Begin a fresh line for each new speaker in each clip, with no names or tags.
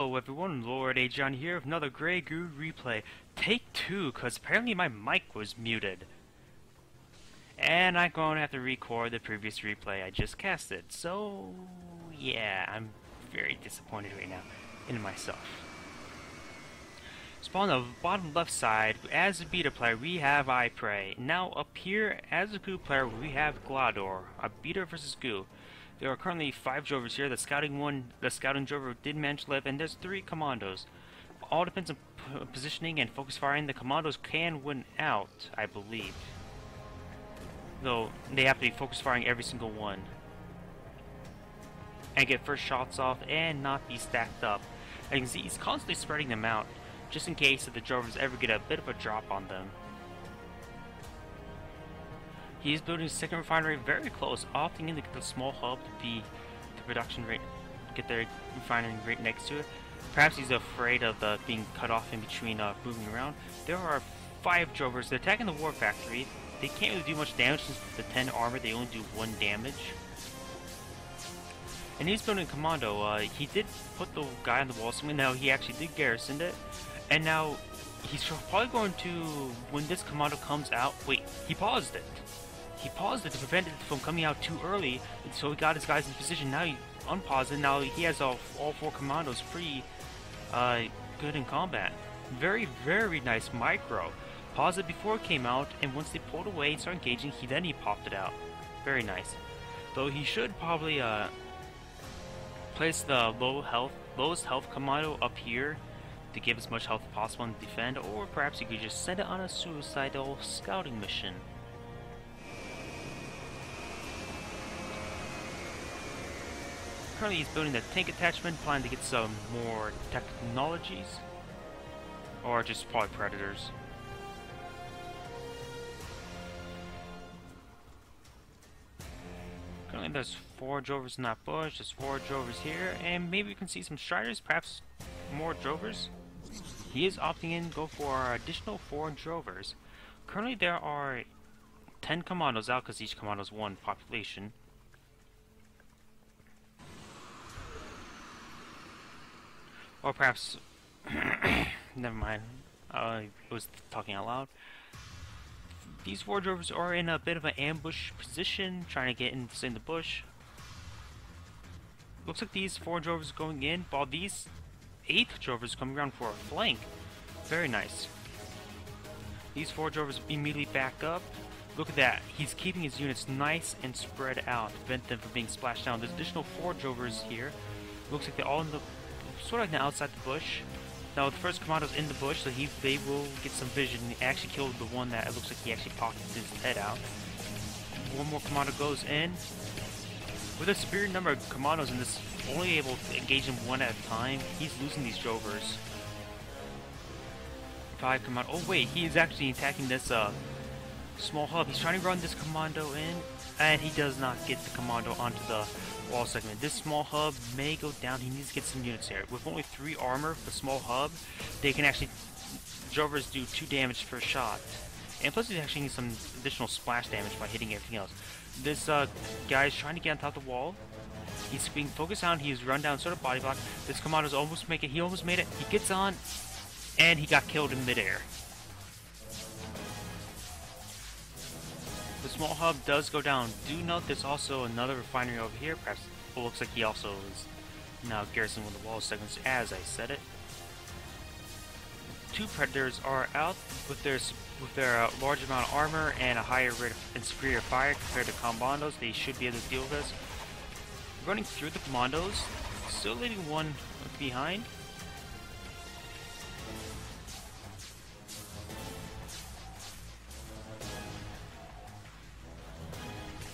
Hello everyone, Lord Agion here with another Grey Goo replay. Take two, because apparently my mic was muted. And I'm going to have to record the previous replay I just casted. So, yeah, I'm very disappointed right now in myself. Spawn on the bottom left side, as a beta player, we have IPRAY. Now up here, as a goo player, we have Galdor, a beta versus goo. There are currently five drovers here. The scouting one, the scouting drover did manage to live, and there's three commandos. All depends on positioning and focus firing. The commandos can win out, I believe. Though they have to be focus firing every single one. And get first shots off and not be stacked up. As you can see, he's constantly spreading them out, just in case that the drovers ever get a bit of a drop on them. He is building a second refinery very close, opting in to get the small hub to be the production rate, get their refinery right next to it. Perhaps he's afraid of the being cut off in between uh, moving around. There are five drovers. They're attacking the war factory. They can't really do much damage since the 10 armor, they only do 1 damage. And he's building a commando. Uh, he did put the guy on the wall something. Now he actually did garrison it. And now he's probably going to, when this commando comes out, wait, he paused it. He paused it to prevent it from coming out too early, and so he got his guys in position. Now he unpaused it, now he has all, all four commandos free, uh, good in combat. Very, very nice micro. Paused it before it came out, and once they pulled away and started engaging, he then he popped it out. Very nice. Though he should probably, uh, place the low health, lowest health commando up here to give as much health as possible and defend, or perhaps you could just send it on a suicidal scouting mission. Currently he's building the tank attachment, planning to get some more technologies. Or just probably predators. Currently there's four drovers in that bush, there's four drovers here, and maybe we can see some striders, perhaps more drovers. He is opting in go for additional four drovers. Currently there are 10 commandos out because each commando is one population. Or perhaps... never mind. Uh, I was talking out loud. These wardrobes are in a bit of an ambush position, trying to get in, in the bush. Looks like these four drovers going in, while these eight drovers coming around for a flank. Very nice. These four drovers immediately back up. Look at that. He's keeping his units nice and spread out to prevent them from being splashed down. There's additional four drovers here. Looks like they're all in the sort of like outside the bush. Now the first commando's in the bush, so he they will get some vision. He actually killed the one that it looks like he actually pocketed his head out. One more commando goes in. With a superior number of commandos in this, only able to engage him one at a time, he's losing these drovers. Five commando. Oh wait, he is actually attacking this uh small hub. He's trying to run this commando in, and he does not get the commando onto the wall segment. This small hub may go down. He needs to get some units here. With only 3 armor for small hub, they can actually... Drovers do 2 damage per shot. And plus he actually needs some additional splash damage by hitting everything else. This uh, guy is trying to get on top of the wall. He's being focused on. He's run down sort of body block. This commando's almost make it. He almost made it. He gets on, and he got killed in midair. The small hub does go down. Do note there's also another refinery over here. Perhaps it looks like he also is now garrisoning with the wall segments as I said it. Two predators are out with their with their uh, large amount of armor and a higher rate of, and superior fire compared to commandos. They should be able to deal with this. Running through the commandos, still leaving one behind.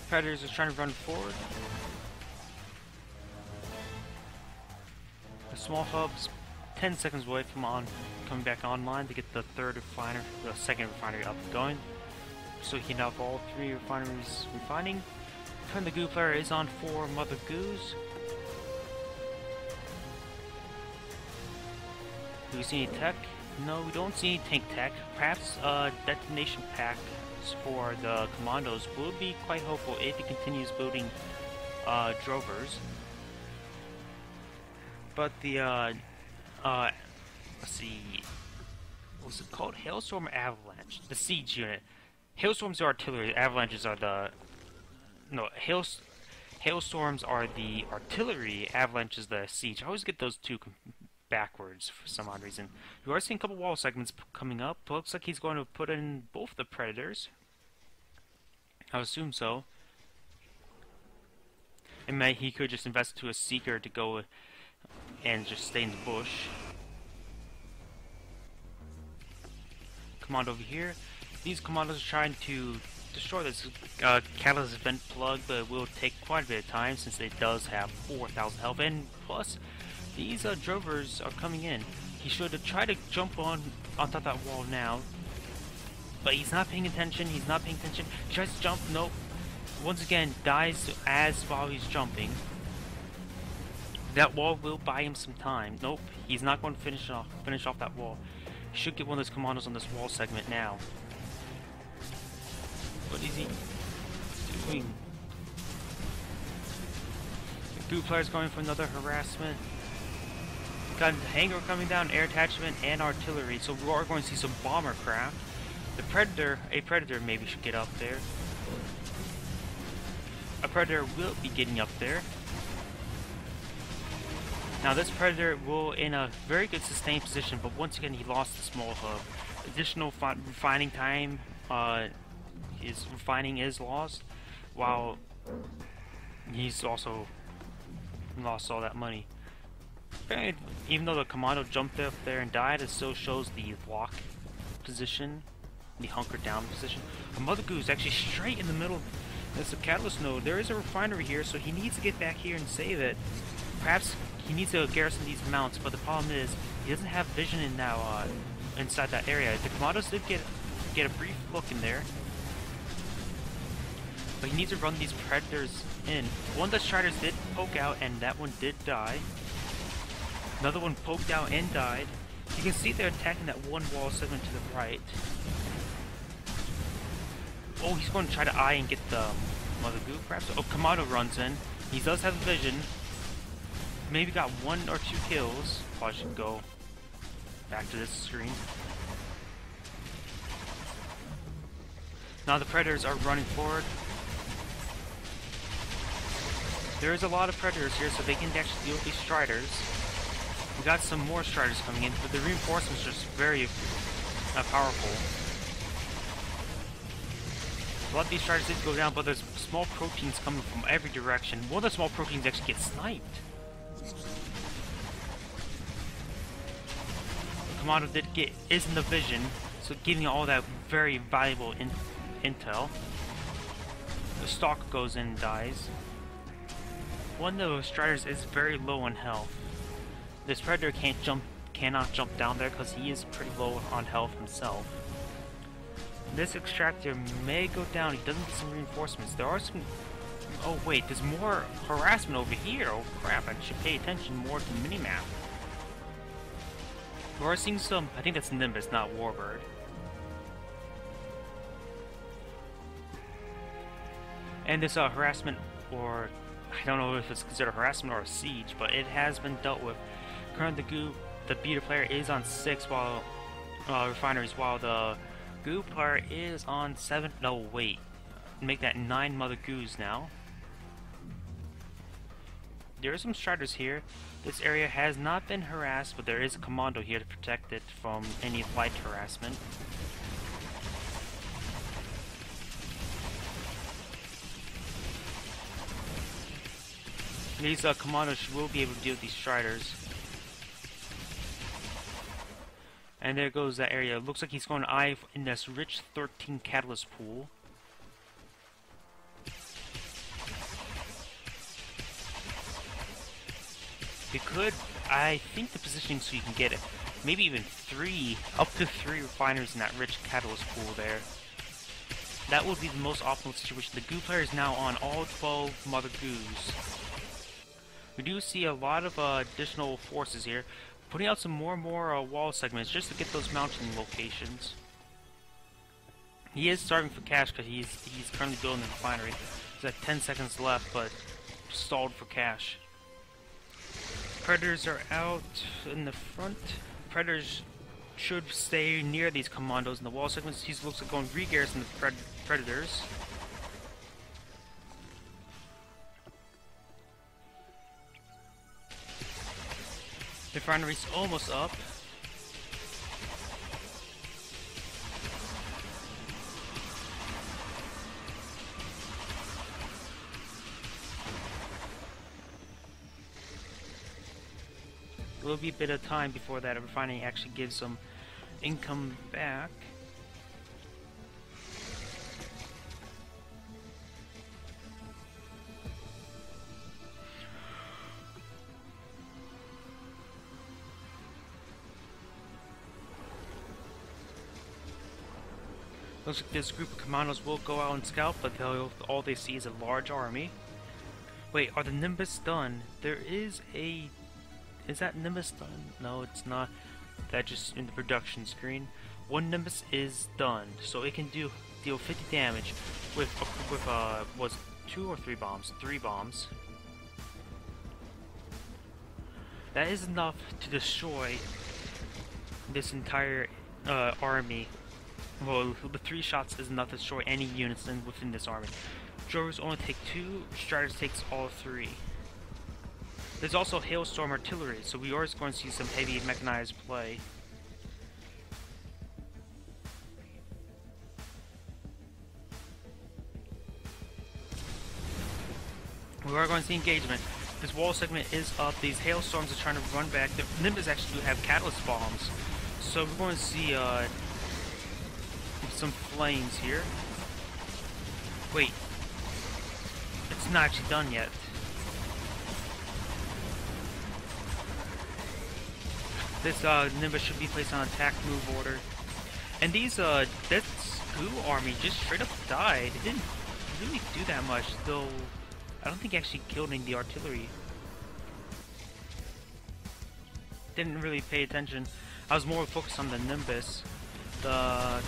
Predators are trying to run forward. The small hub's 10 seconds away from on coming back online to get the third refinery, the second refinery up and going. So he can have all three refineries refining. Turn the goo player is on four mother goos. Do we see any tech? No, we don't see any tank tech. Perhaps a detonation pack for the commandos will be quite hopeful if he continues building uh, drovers. But the uh, uh, let's see, what's it called? Hailstorm Avalanche, the siege unit. Hailstorms are artillery, avalanches are the, no, hails, hailstorms are the artillery, avalanches the siege. I always get those two backwards for some odd reason. You are seeing a couple wall segments coming up. Looks like he's going to put in both the predators. I assume so. And may he could just invest to a seeker to go and just stay in the bush. Command over here. These commandos are trying to destroy this uh, catalyst vent plug, but it will take quite a bit of time since it does have 4,000 health. And plus, these uh, drovers are coming in. He should tried to jump on on top of that wall now, but he's not paying attention. He's not paying attention. He tries to jump. Nope. Once again, dies as while he's jumping. That wall will buy him some time. Nope, he's not going to finish off finish off that wall. He should get one of those commandos on this wall segment now. What is he doing? The goo player's going for another harassment. Got hangar coming down, air attachment, and artillery. So we are going to see some bomber craft. The Predator, a Predator maybe should get up there. A Predator will be getting up there. Now this Predator will in a very good sustained position, but once again he lost the small hub. Additional refining time, uh, his refining is lost, while he's also lost all that money. Even though the commando jumped up there and died, it still shows the walk position, the hunker down position. A Mother Goose actually straight in the middle. That's a catalyst node. There is a refinery here, so he needs to get back here and save it. Perhaps he needs to garrison these mounts, but the problem is he doesn't have vision in now uh, inside that area. The commandos did get get a brief look in there, but he needs to run these predators in. One of the striders did poke out, and that one did die. Another one poked out and died. You can see they're attacking that one wall segment to the right. Oh, he's going to try to eye and get the Mother Goo, perhaps? Oh, Commando runs in. He does have vision. Maybe got one or two kills. Probably should go back to this screen. Now the Predators are running forward. There is a lot of Predators here, so they can actually deal with these Striders. Got some more Striders coming in, but the reinforcements are just very uh, powerful. A lot of these Striders did go down, but there's small proteans coming from every direction. One of the small proteans actually gets sniped. The Commando did get is in the vision, so giving all that very valuable in intel. The stalk goes in and dies. One of the Striders is very low on health. This predator can't jump, cannot jump down there because he is pretty low on health himself. This extractor may go down. He doesn't get some reinforcements. There are some. Oh wait, there's more harassment over here. Oh crap! I should pay attention more to the minimap. We are seeing some. I think that's Nimbus, not Warbird. And this uh, harassment, or I don't know if it's considered harassment or a siege, but it has been dealt with. Currently, the Goo, the beta player is on six while uh, refineries, while the Goo player is on seven. No, wait, make that nine Mother Goos now. There are some striders here. This area has not been harassed, but there is a commando here to protect it from any light harassment. These uh, commandos will be able to deal with these striders. And there goes that area. Looks like he's going to eye in this rich 13 catalyst pool. You could, I think the positioning so you can get it, maybe even three, up to three refiners in that rich catalyst pool there. That would be the most optimal situation. The goo player is now on all 12 Mother Goos. We do see a lot of uh, additional forces here putting out some more and more uh, wall segments just to get those mountain locations. He is starving for cash because he's he's currently building the refinery. He's at 10 seconds left, but stalled for cash. Predators are out in the front. Predators should stay near these commandos in the wall segments. He looks like going re-garrison the pred Predators. Refinery's almost up. will be a bit of time before that refining actually gives some income back. This group of commandos will go out and scout, but all they see is a large army. Wait, are the Nimbus done? There is a is that Nimbus done? No, it's not. That just in the production screen. One Nimbus is done, so it can do deal 50 damage with with uh was two or three bombs? Three bombs. That is enough to destroy this entire uh, army. Well, the three shots is enough to destroy any units in, within this army. Drovers only take two, Striders takes all three. There's also Hailstorm Artillery, so we are going to see some heavy mechanized play. We are going to see engagement. This wall segment is up. These hailstorms are trying to run back. The Nimbus actually do have catalyst bombs. So we're going to see uh, some flames here. Wait. It's not actually done yet. This uh, Nimbus should be placed on attack move order. And these, uh, this Goo army just straight up died. It didn't really do that much, though I don't think actually killed any of the artillery. Didn't really pay attention. I was more focused on the Nimbus. The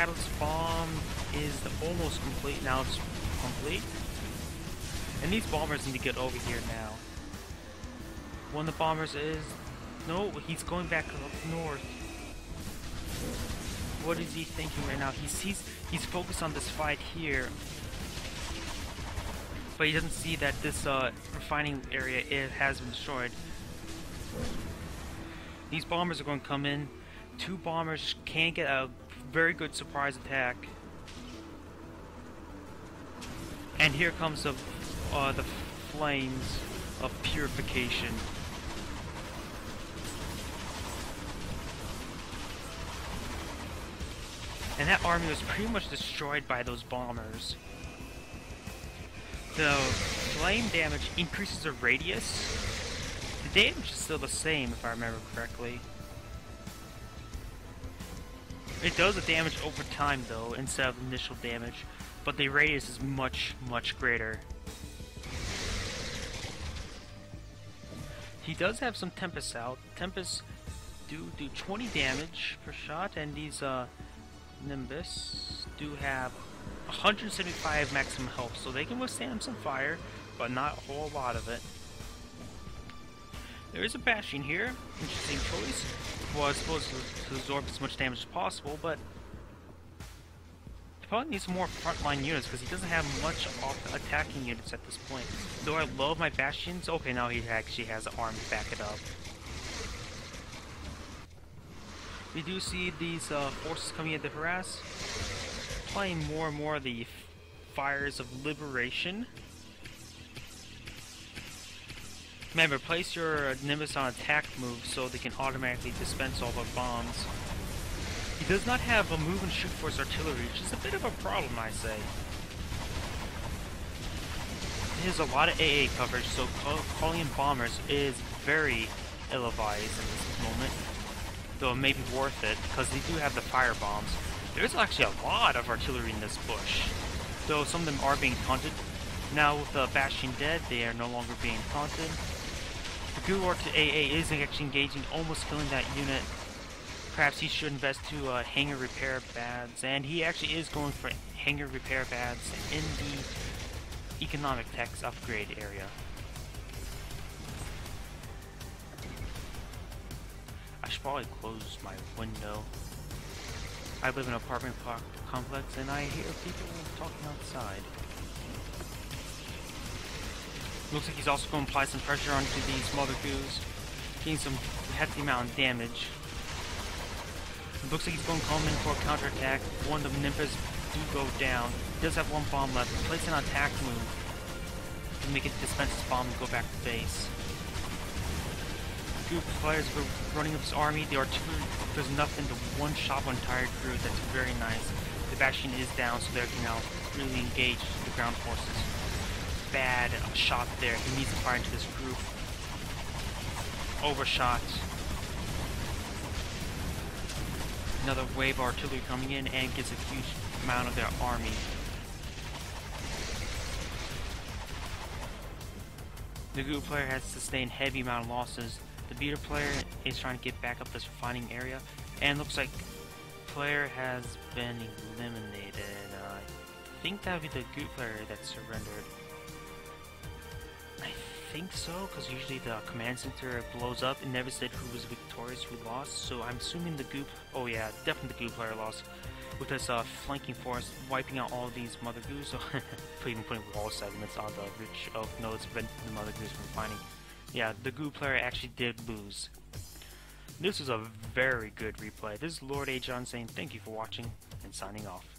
Catalyst Bomb is almost complete. Now it's complete. And these bombers need to get over here now. One of the bombers is no, he's going back up north. What is he thinking right now? He's he's he's focused on this fight here. But he doesn't see that this uh, refining area it has been destroyed. These bombers are going to come in. Two bombers can't get a very good surprise attack. And here comes the, uh, the flames of purification. And that army was pretty much destroyed by those bombers. The flame damage increases the radius. The damage is still the same, if I remember correctly. It does the damage over time, though, instead of initial damage. But the radius is much, much greater. He does have some Tempest out. Tempest do do 20 damage per shot, and these uh, Nimbus do have 175 maximum health, so they can withstand some fire, but not a whole lot of it. There is a Bastion here, interesting choice. Well, I suppose to absorb as much damage as possible, but he probably needs more frontline units because he doesn't have much attacking units at this point. Though I love my Bastions, okay, now he actually has an arm to back it up. We do see these uh, forces coming in to harass, playing more and more of the fires of liberation. Remember, place your Nimbus on attack move so they can automatically dispense all the bombs. He does not have a move and shoot force artillery, which is a bit of a problem, I say. He has a lot of AA coverage, so calling in bombers is very ill-advised in this moment though it may be worth it, because they do have the fire bombs. There's actually a lot of artillery in this bush, though some of them are being taunted. Now with the Bastion dead, they are no longer being taunted. The Guru to AA is actually engaging, almost killing that unit. Perhaps he should invest to uh, hangar repair pads, and he actually is going for hangar repair pads in the economic tax upgrade area. I should probably close my window. I live in an apartment complex and I hear people talking outside. Looks like he's also going to apply some pressure onto these Mother Goos, getting some hefty amount of damage. Looks like he's going to come in for a counterattack. One of the Nymphas do go down. He does have one bomb left. Place an attack move to make it dispense his bomb and go back to base. Goop players are running up his army. The artillery does nothing to one-shot one entire crew. That's very nice. The Bastion is down, so they can now really engage the ground forces bad shot there. He needs to fire into this group. Overshot. Another wave of artillery coming in and gets a huge amount of their army. The Goo player has sustained heavy amount of losses. The beater player is trying to get back up this refining area, and looks like player has been eliminated. Uh, I think that would be the Goo player that surrendered think so, because usually the command center blows up. It never said who was victorious, who lost. So I'm assuming the goop. Oh yeah, definitely the goop player lost. With this uh, flanking force wiping out all these mother goos, so even putting wall segments on the ridge of nodes preventing the mother goos from finding. Yeah, the goo player actually did lose. This was a very good replay. This is Lord A. Saying thank you for watching and signing off.